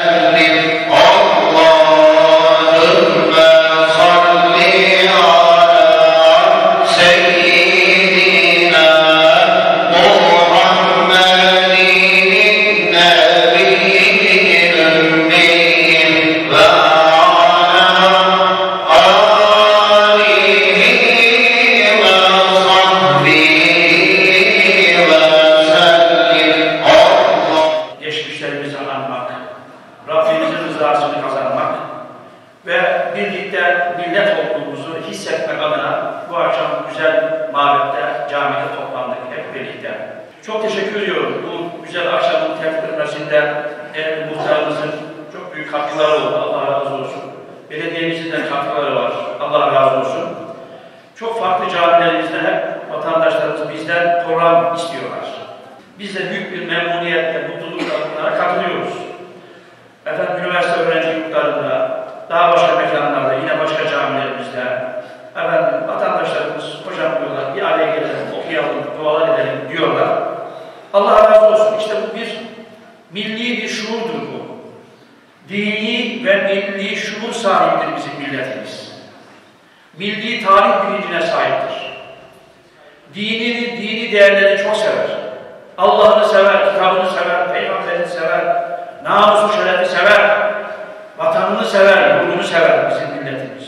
Amém. Rabbimizin rızasını kazanmak ve birlikte millet olduğumuzu hissetmek adına bu akşam güzel mabette, camide toplandık hep birlikte. Çok teşekkür ediyorum bu güzel akşamın tepkilmesinde el muhtarımızın çok büyük katkıları oldu. Allah razı olsun. Belediyemizin de katkıları var. Allah razı olsun. Çok farklı camilerimizde hep vatandaşlarımız bizden program istiyorlar. Biz de büyük bir memnuniyetle mekanlarda, yine başka camilerimizde, efendim vatandaşlarımız hocam diyorlar, bir araya gelelim, okuyalım, dualar edelim diyorlar. Allah razı olsun. İşte bu bir milli bir şuurdur bu. Dini ve milli şuur sahibidir bizim milletimiz. Milli tarih bilincine sahiptir. Dinini, dini değerlerini çok sever. Allah'ını sever, kitabını sever, peygamberini sever, namusu şerefi sever, vatanını sever, yurdunu sever bizim milletimiz.